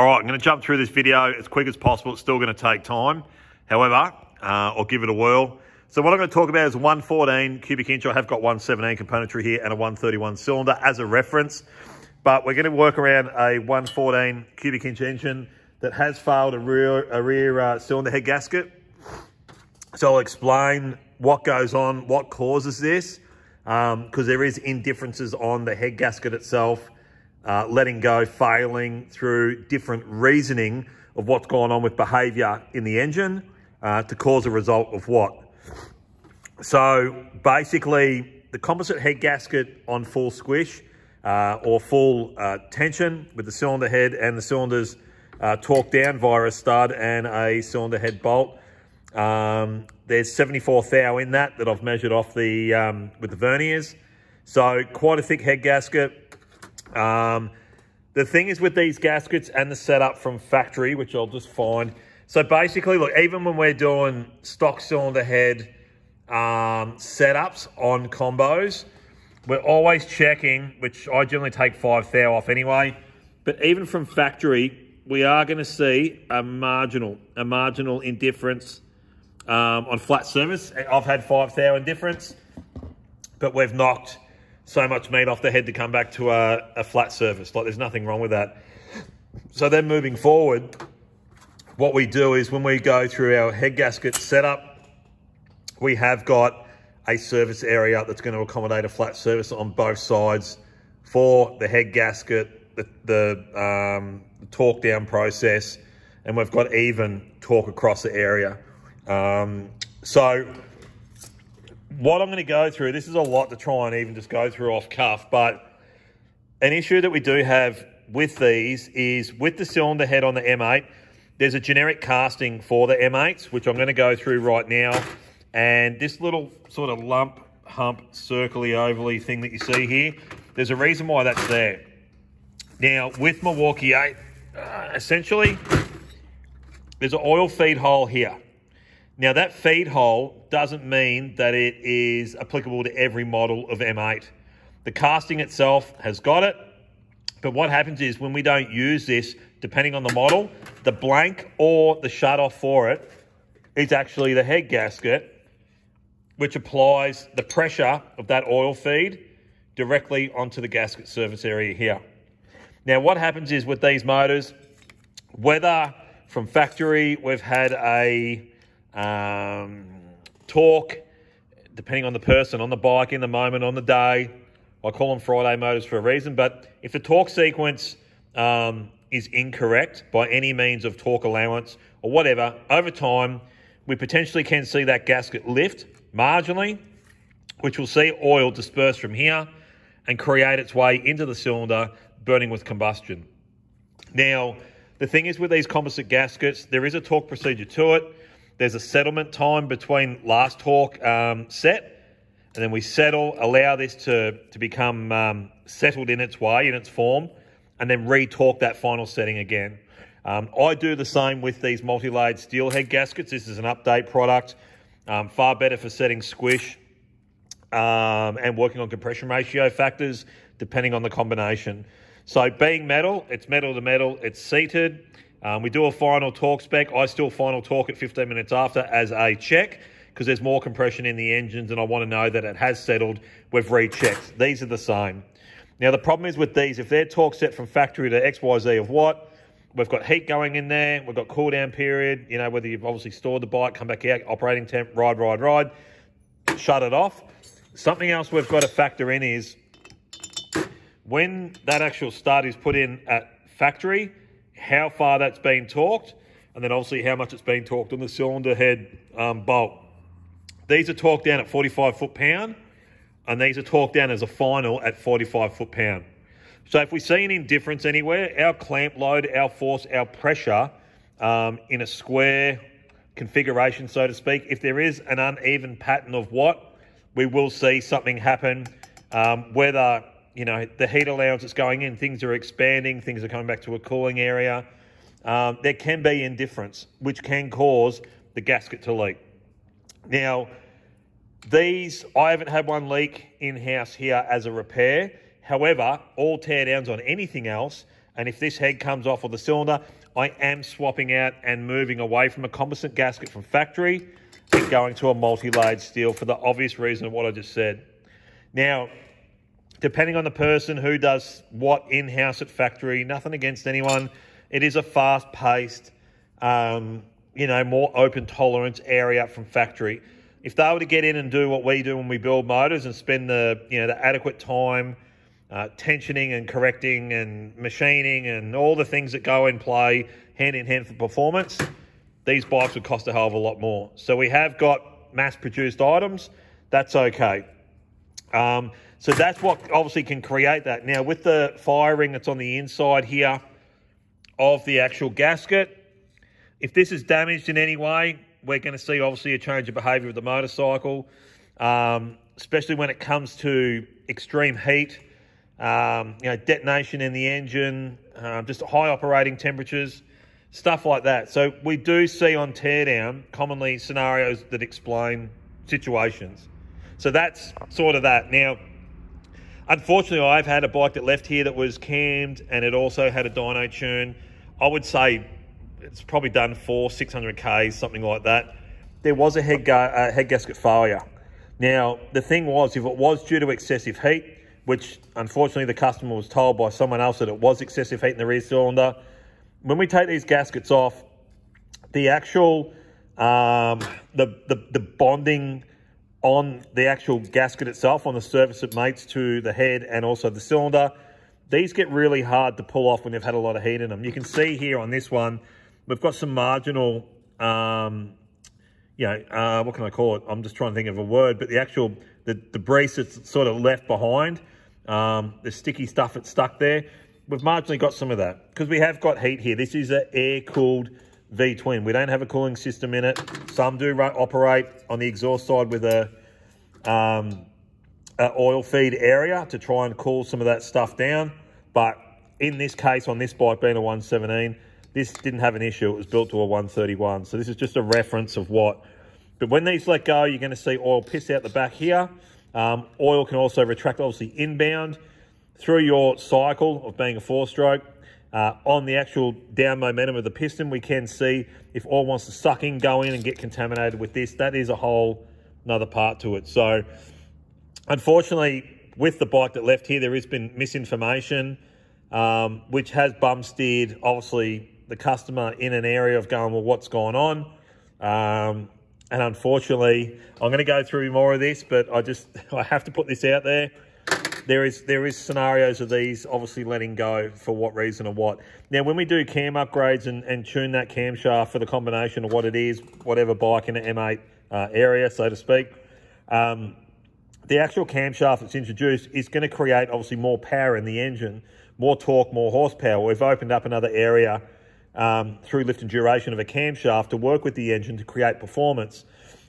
All right, I'm going to jump through this video as quick as possible. It's still going to take time. However, uh, I'll give it a whirl. So what I'm going to talk about is 114 cubic inch. I have got 117 componentry here and a 131 cylinder as a reference. But we're going to work around a 114 cubic inch engine that has failed a rear, a rear uh, cylinder head gasket. So I'll explain what goes on, what causes this, because um, there is indifferences on the head gasket itself uh, letting go, failing through different reasoning of what's going on with behaviour in the engine uh, to cause a result of what. So basically, the composite head gasket on full squish uh, or full uh, tension with the cylinder head and the cylinders uh, torqued down via a stud and a cylinder head bolt. Um, there's 74 thou in that that I've measured off the um, with the verniers. So quite a thick head gasket. Um, the thing is with these gaskets and the setup from factory, which I'll just find. So basically, look, even when we're doing stock cylinder head um, setups on combos, we're always checking, which I generally take five thou off anyway. But even from factory, we are going to see a marginal, a marginal indifference um, on flat surface. I've had five thou indifference, but we've knocked so much meat off the head to come back to a, a flat surface. Like there's nothing wrong with that. So then moving forward, what we do is when we go through our head gasket setup, we have got a service area that's going to accommodate a flat surface on both sides for the head gasket, the, the, um, torque down process, and we've got even torque across the area. Um, so what I'm going to go through, this is a lot to try and even just go through off cuff, but an issue that we do have with these is with the cylinder head on the M8, there's a generic casting for the M8s, which I'm going to go through right now. And this little sort of lump, hump, circly, ovally thing that you see here, there's a reason why that's there. Now, with Milwaukee 8, uh, essentially, there's an oil feed hole here. Now that feed hole doesn't mean that it is applicable to every model of M8. The casting itself has got it, but what happens is when we don't use this, depending on the model, the blank or the shut off for it is actually the head gasket, which applies the pressure of that oil feed directly onto the gasket surface area here. Now what happens is with these motors, whether from factory we've had a um, torque, depending on the person, on the bike, in the moment, on the day. I call them Friday motors for a reason. But if the torque sequence um, is incorrect by any means of torque allowance or whatever, over time, we potentially can see that gasket lift marginally, which will see oil disperse from here and create its way into the cylinder, burning with combustion. Now, the thing is with these composite gaskets, there is a torque procedure to it. There's a settlement time between last torque um, set, and then we settle, allow this to, to become um, settled in its way, in its form, and then re-torque that final setting again. Um, I do the same with these multi-layered steel head gaskets. This is an update product, um, far better for setting squish um, and working on compression ratio factors, depending on the combination. So being metal, it's metal to metal, it's seated. Um, we do a final torque spec. I still final torque at 15 minutes after as a check because there's more compression in the engines and I want to know that it has settled. We've rechecked. These are the same. Now, the problem is with these, if they're torque set from factory to XYZ of what, we've got heat going in there, we've got cool down period, you know, whether you've obviously stored the bike, come back out, operating temp, ride, ride, ride, shut it off. Something else we've got to factor in is when that actual start is put in at factory, how far that's been torqued, and then obviously how much it's been torqued on the cylinder head um, bolt. These are torqued down at 45 foot pound, and these are torqued down as a final at 45 foot pound. So if we see an indifference anywhere, our clamp load, our force, our pressure um, in a square configuration, so to speak, if there is an uneven pattern of what, we will see something happen, um, whether you know, the heat allowance that's going in, things are expanding, things are coming back to a cooling area. Um, there can be indifference, which can cause the gasket to leak. Now, these, I haven't had one leak in-house here as a repair. However, all teardowns on anything else And if this head comes off of the cylinder, I am swapping out and moving away from a composite gasket from factory and going to a multi-layered steel for the obvious reason of what I just said. Now, depending on the person who does what in-house at factory, nothing against anyone, it is a fast-paced, um, you know, more open tolerance area from factory. If they were to get in and do what we do when we build motors and spend the, you know, the adequate time uh, tensioning and correcting and machining and all the things that go in play hand in hand for performance, these bikes would cost a hell of a lot more. So we have got mass produced items. That's okay. Um, so that's what obviously can create that. Now with the firing that's on the inside here of the actual gasket, if this is damaged in any way, we're going to see obviously a change of behavior of the motorcycle, um, especially when it comes to extreme heat um, you know, detonation in the engine, um, just high operating temperatures, stuff like that. So we do see on teardown commonly scenarios that explain situations. So that's sort of that. Now, unfortunately, I've had a bike that left here that was cammed and it also had a dyno tune. I would say it's probably done four, 600 Ks, something like that. There was a head, uh, head gasket failure. Now, the thing was, if it was due to excessive heat, which unfortunately the customer was told by someone else that it was excessive heat in the rear cylinder. When we take these gaskets off, the actual, um, the, the, the bonding on the actual gasket itself, on the surface it mates to the head and also the cylinder, these get really hard to pull off when they've had a lot of heat in them. You can see here on this one, we've got some marginal, um, you know, uh, what can I call it? I'm just trying to think of a word, but the actual, the debris that's sort of left behind um, the sticky stuff that's stuck there. We've marginally got some of that because we have got heat here. This is an air-cooled V-twin. We don't have a cooling system in it. Some do operate on the exhaust side with a, um, a oil feed area to try and cool some of that stuff down. But in this case, on this bike being a 117, this didn't have an issue. It was built to a 131. So this is just a reference of what. But when these let go, you're going to see oil piss out the back here. Um, oil can also retract obviously inbound through your cycle of being a four-stroke. Uh, on the actual down momentum of the piston, we can see if oil wants to suck in, go in and get contaminated with this. That is a whole another part to it. So unfortunately, with the bike that left here, there has been misinformation, um, which has bum steered, obviously, the customer in an area of going, well, what's going on? Um, and unfortunately, I'm going to go through more of this, but I just I have to put this out there. There is there is scenarios of these obviously letting go for what reason or what. Now, when we do cam upgrades and, and tune that camshaft for the combination of what it is, whatever bike in an M8 uh, area, so to speak, um, the actual camshaft that's introduced is going to create obviously more power in the engine, more torque, more horsepower. We've opened up another area um, through lift and duration of a camshaft to work with the engine to create performance.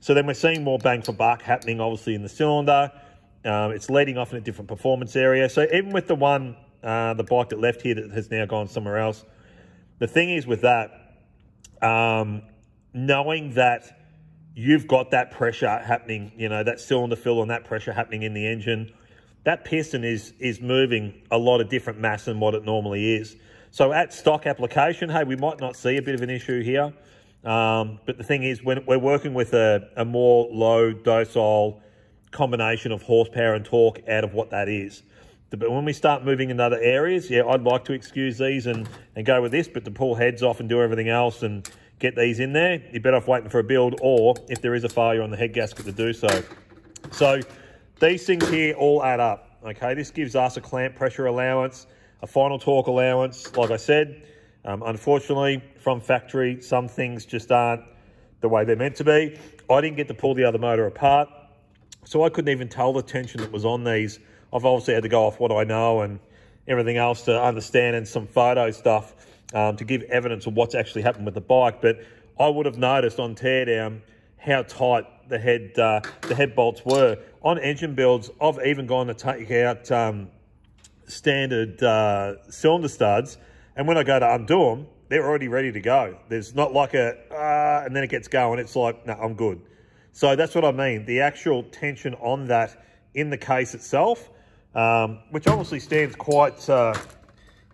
So then we're seeing more bang for buck happening obviously in the cylinder. Um, it's leading off in a different performance area. So even with the one, uh, the bike that left here that has now gone somewhere else, the thing is with that, um, knowing that you've got that pressure happening, you know, that cylinder fill and that pressure happening in the engine, that piston is is moving a lot of different mass than what it normally is. So at stock application, hey, we might not see a bit of an issue here. Um, but the thing is, when we're working with a, a more low docile combination of horsepower and torque out of what that is. But when we start moving in other areas, yeah, I'd like to excuse these and, and go with this, but to pull heads off and do everything else and get these in there, you're better off waiting for a build or if there is a failure on the head gasket to do so. So these things here all add up, okay? This gives us a clamp pressure allowance a final torque allowance, like I said. Um, unfortunately, from factory, some things just aren't the way they're meant to be. I didn't get to pull the other motor apart, so I couldn't even tell the tension that was on these. I've obviously had to go off what I know and everything else to understand and some photo stuff um, to give evidence of what's actually happened with the bike. But I would have noticed on teardown how tight the head uh, the head bolts were. On engine builds, I've even gone to take out um, standard uh, cylinder studs, and when I go to undo them, they're already ready to go. There's not like a, uh, and then it gets going. It's like, no, I'm good. So that's what I mean. The actual tension on that in the case itself, um, which obviously stands quite, uh,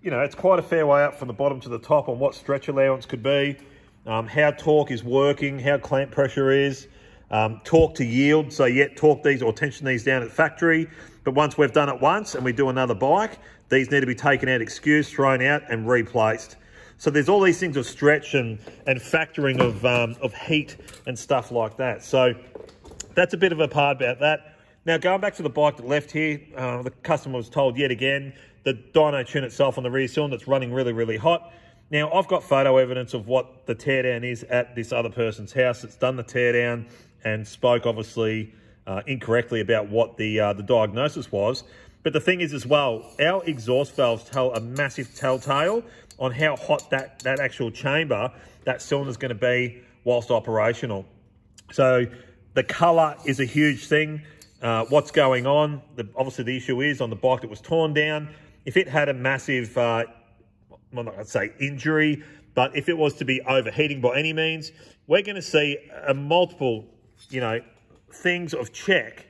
you know, it's quite a fair way up from the bottom to the top on what stretch allowance could be, um, how torque is working, how clamp pressure is, um, torque to yield. So yet torque these or tension these down at factory. But once we've done it once and we do another bike, these need to be taken out, excused, thrown out and replaced. So there's all these things of stretch and, and factoring of, um, of heat and stuff like that. So that's a bit of a part about that. Now, going back to the bike that left here, uh, the customer was told yet again, the dyno tune itself on the rear cylinder, it's running really, really hot. Now, I've got photo evidence of what the teardown is at this other person's house. It's done the teardown and spoke, obviously, uh, incorrectly about what the, uh, the diagnosis was. But the thing is as well, our exhaust valves tell a massive telltale on how hot that, that actual chamber, that cylinder is going to be whilst operational. So the colour is a huge thing. Uh, what's going on? The, obviously, the issue is on the bike that was torn down. If it had a massive, uh, I'm not going to say injury, but if it was to be overheating by any means, we're going to see a multiple, you know, things of check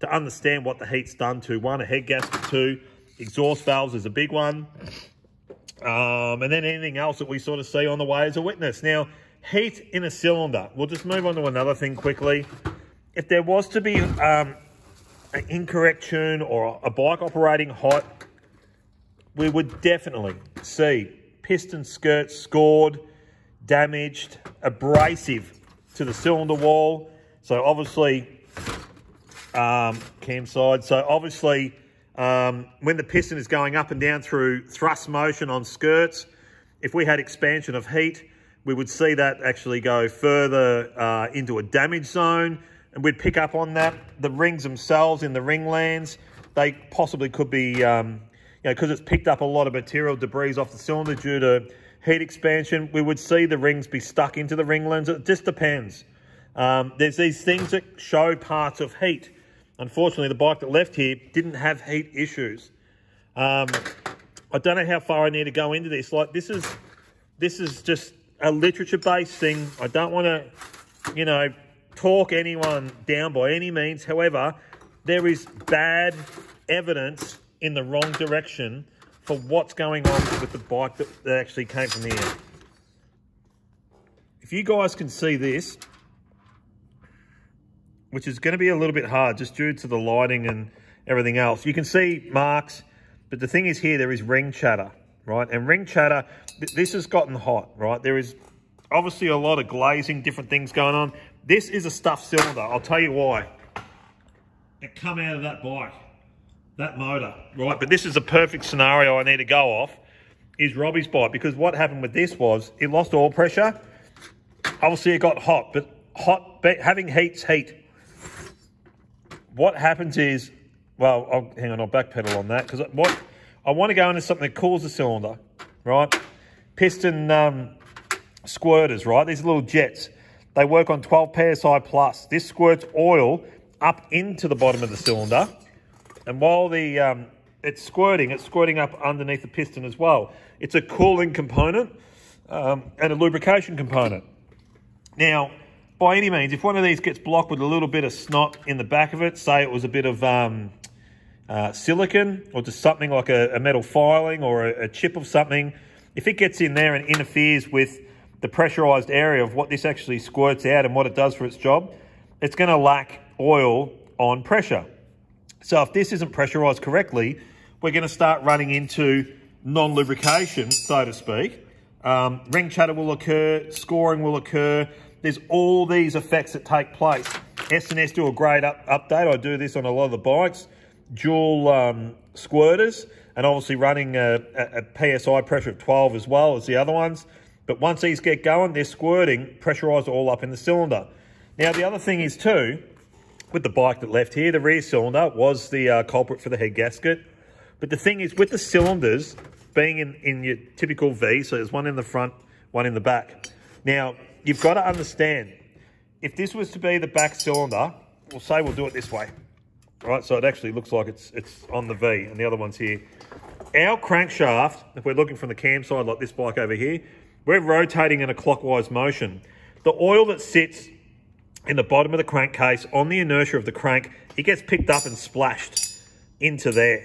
to understand what the heat's done to one, a head gasket, two, exhaust valves is a big one. Um, and then anything else that we sort of see on the way as a witness. Now, heat in a cylinder. We'll just move on to another thing quickly. If there was to be um, an incorrect tune or a bike operating hot, we would definitely see piston skirts scored, damaged, abrasive to the cylinder wall. So obviously, um, cam side. So obviously, um, when the piston is going up and down through thrust motion on skirts, if we had expansion of heat, we would see that actually go further uh, into a damage zone and we'd pick up on that. The rings themselves in the ring lands, they possibly could be, um, you know, because it's picked up a lot of material debris off the cylinder due to heat expansion, we would see the rings be stuck into the ringlands. It just depends. Um, there's these things that show parts of heat. Unfortunately, the bike that left here didn't have heat issues. Um, I don't know how far I need to go into this. Like this is, this is just a literature-based thing. I don't want to, you know, talk anyone down by any means. However, there is bad evidence in the wrong direction for what's going on with the bike that, that actually came from the end. If you guys can see this, which is going to be a little bit hard just due to the lighting and everything else. You can see marks, but the thing is here, there is ring chatter, right? And ring chatter, th this has gotten hot, right? There is obviously a lot of glazing, different things going on. This is a stuffed cylinder. I'll tell you why. It come out of that bike, that motor, right? But this is a perfect scenario I need to go off, is Robbie's bike. Because what happened with this was, it lost oil pressure. Obviously it got hot, but hot, having heat's heat. What happens is, well, I'll, hang on, I'll backpedal on that. Because what I want to go into something that cools the cylinder, right? Piston um, squirters, right? These little jets. They work on 12 PSI plus. This squirts oil up into the bottom of the cylinder. And while the um, it's squirting, it's squirting up underneath the piston as well. It's a cooling component um, and a lubrication component. Now, by any means, if one of these gets blocked with a little bit of snot in the back of it, say it was a bit of um, uh, silicon or just something like a, a metal filing or a, a chip of something, if it gets in there and interferes with the pressurized area of what this actually squirts out and what it does for its job, it's going to lack oil on pressure. So if this isn't pressurized correctly, we're going to start running into non-lubrication, so to speak. Um, ring chatter will occur, scoring will occur. There's all these effects that take place. S&S do a great up update. I do this on a lot of the bikes. Dual um, squirters and obviously running a, a, a PSI pressure of 12 as well as the other ones. But once these get going, they're squirting, pressurised all up in the cylinder. Now, the other thing is too, with the bike that left here, the rear cylinder was the uh, culprit for the head gasket. But the thing is, with the cylinders being in, in your typical V, so there's one in the front, one in the back. Now, you've got to understand, if this was to be the back cylinder, we'll say we'll do it this way. Right, so it actually looks like it's it's on the V, and the other one's here. Our crankshaft, if we're looking from the cam side like this bike over here, we're rotating in a clockwise motion. The oil that sits in the bottom of the crankcase on the inertia of the crank, it gets picked up and splashed into there.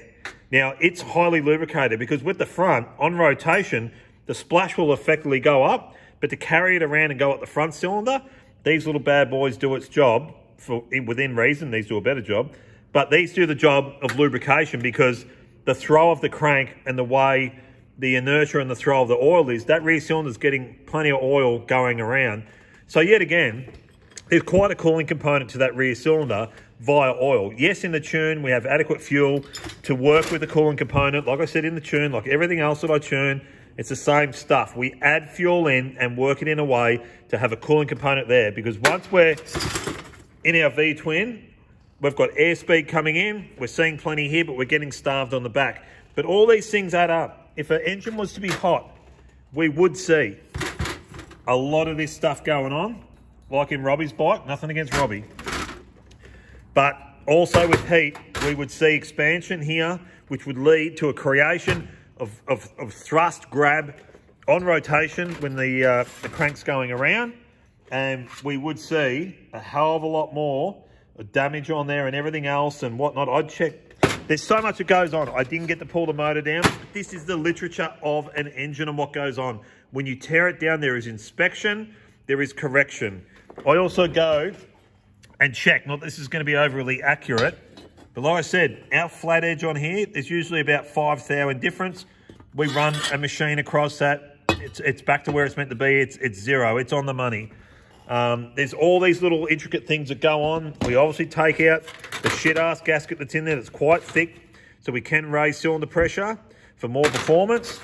Now, it's highly lubricated because with the front, on rotation, the splash will effectively go up, but to carry it around and go up the front cylinder, these little bad boys do its job for within reason. These do a better job, but these do the job of lubrication because the throw of the crank and the way the inertia and the throw of the oil is, that rear cylinder is getting plenty of oil going around. So yet again, there's quite a cooling component to that rear cylinder via oil. Yes, in the tune, we have adequate fuel to work with the cooling component. Like I said in the tune, like everything else that I tune, it's the same stuff. We add fuel in and work it in a way to have a cooling component there because once we're in our V-twin, we've got airspeed coming in. We're seeing plenty here, but we're getting starved on the back. But all these things add up. If an engine was to be hot, we would see a lot of this stuff going on, like in Robbie's bike. Nothing against Robbie. But also with heat, we would see expansion here, which would lead to a creation of, of, of thrust grab on rotation when the, uh, the crank's going around. And we would see a hell of a lot more damage on there and everything else and whatnot. I'd check. There's so much that goes on. I didn't get to pull the motor down. this is the literature of an engine and what goes on. When you tear it down, there is inspection, there is correction. I also go and check. Not this is going to be overly accurate, but like I said, our flat edge on here is usually about five thou in difference. We run a machine across that. It's, it's back to where it's meant to be. It's, it's zero. It's on the money. Um, there's all these little intricate things that go on. We obviously take out the shit-ass gasket that's in there that's quite thick, so we can raise cylinder pressure for more performance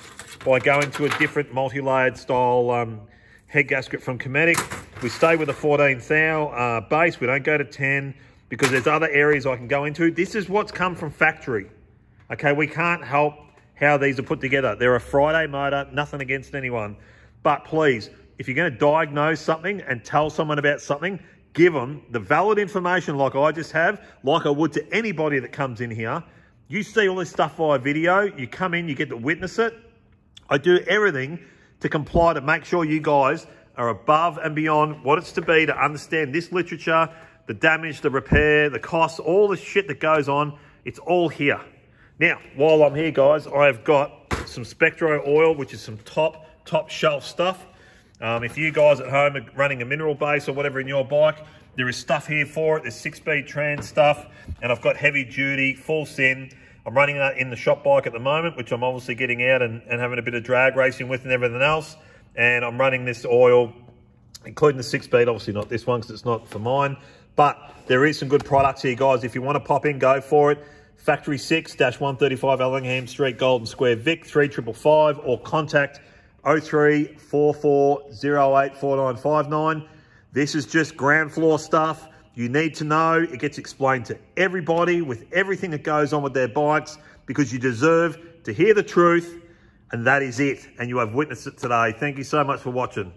by going to a different multi-layered style um, head gasket from Cometic. We stay with a 14 thou uh, base. We don't go to 10 because there's other areas I can go into. This is what's come from factory. Okay, we can't help how these are put together. They're a Friday motor, nothing against anyone. But please, if you're going to diagnose something and tell someone about something, give them the valid information like I just have, like I would to anybody that comes in here. You see all this stuff via video, you come in, you get to witness it. I do everything to comply to make sure you guys are above and beyond what it's to be to understand this literature, the damage, the repair, the costs, all the shit that goes on. It's all here. Now, while I'm here, guys, I've got some Spectro oil, which is some top, top shelf stuff. Um, if you guys at home are running a mineral base or whatever in your bike, there is stuff here for it. There's six-speed trans stuff, and I've got heavy duty, full sin. I'm running that in the shop bike at the moment, which I'm obviously getting out and, and having a bit of drag racing with and everything else. And I'm running this oil, including the six speed, obviously not this one because it's not for mine. But there is some good products here, guys. If you want to pop in, go for it. Factory 6-135 Ellingham Street, Golden Square, Vic 3555 or contact 0344084959. This is just ground floor stuff you need to know. It gets explained to everybody with everything that goes on with their bikes because you deserve to hear the truth and that is it. And you have witnessed it today. Thank you so much for watching.